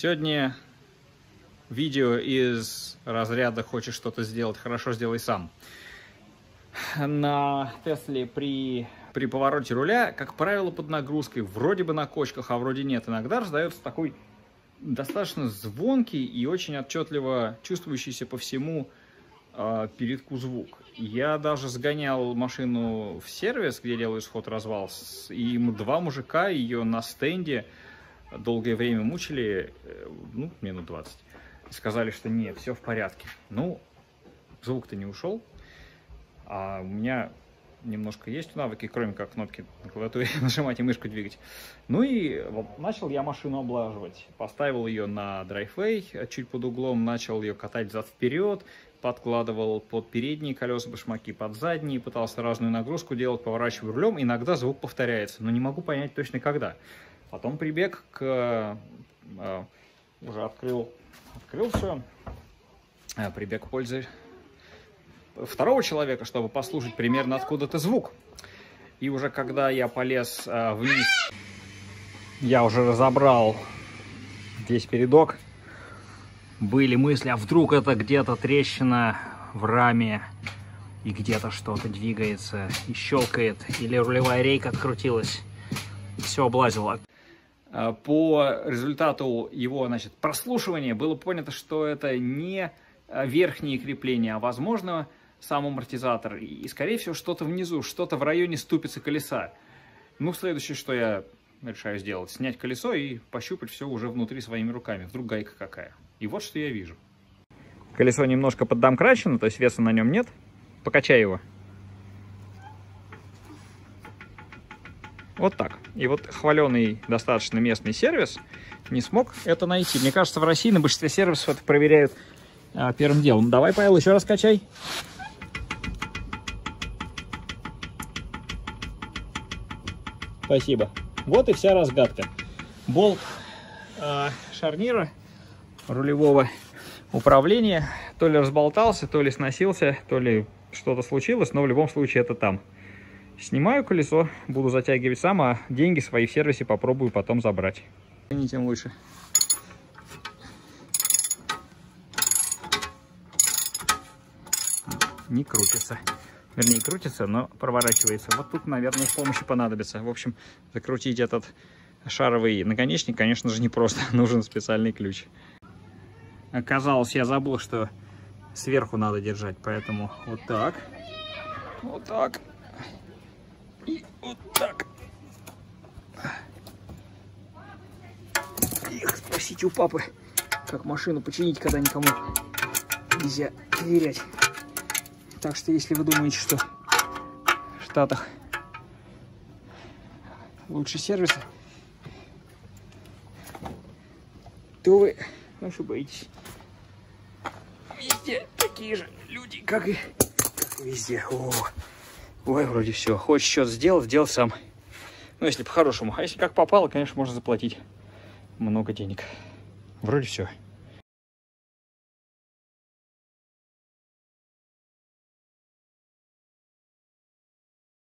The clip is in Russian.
Сегодня видео из разряда «Хочешь что-то сделать, хорошо сделай сам». На Тесле при, при повороте руля, как правило, под нагрузкой, вроде бы на кочках, а вроде нет, иногда раздается такой достаточно звонкий и очень отчетливо чувствующийся по всему э, передку звук. Я даже сгонял машину в сервис, где делаю сход-развал, и два мужика ее на стенде долгое время мучили, э, ну, минут 20. И сказали, что нет, все в порядке. Ну, звук-то не ушел, а у меня немножко есть навыки, кроме как кнопки на клавиатуре нажимать и мышку двигать. Ну и начал я машину облаживать. Поставил ее на драйвей чуть под углом, начал ее катать зад-вперед, подкладывал под передние колеса башмаки, под задние, пытался разную нагрузку делать, поворачиваю рулем. Иногда звук повторяется, но не могу понять точно когда. Потом прибег к... Э, уже открыл, открыл все. Э, прибег пользе второго человека, чтобы послушать примерно откуда-то звук. И уже когда я полез э, вниз, я уже разобрал весь передок. Были мысли, а вдруг это где-то трещина в раме, и где-то что-то двигается и щелкает, или рулевая рейка открутилась. Все облазило. Э, по результату его значит, прослушивания было понято, что это не э, верхние крепления, а, возможно, сам амортизатор. И, скорее всего, что-то внизу, что-то в районе ступицы колеса. Ну, следующее, что я решаю сделать, снять колесо и пощупать все уже внутри своими руками. Вдруг гайка какая. И вот что я вижу. Колесо немножко поддомкрачено, то есть веса на нем нет. Покачай его. Вот так. И вот хваленый достаточно местный сервис не смог это найти. Мне кажется, в России на большинстве сервисов это проверяют а, первым делом. Давай, Павел, еще раз качай. Спасибо. Вот и вся разгадка. Болт э, шарнира рулевого управления то ли разболтался, то ли сносился, то ли что-то случилось, но в любом случае это там. Снимаю колесо, буду затягивать сам, а деньги свои в сервисе попробую потом забрать. Не тем лучше. Не крутится. Вернее, крутится, но проворачивается. Вот тут, наверное, помощи понадобится. В общем, закрутить этот шаровый наконечник, конечно же, не просто. Нужен специальный ключ. Оказалось, я забыл, что сверху надо держать, поэтому вот так. Вот так. И вот так. Их спросите у папы, как машину починить, когда никому нельзя доверять. Так что, если вы думаете, что в Штатах лучше сервисы, то вы ошибаетесь. Везде такие же люди, как и, как везде. О. Ой, вроде все. Хочешь что-то сделать, сделал сам. Ну, если по-хорошему. А если как попало, конечно, можно заплатить много денег. Вроде все.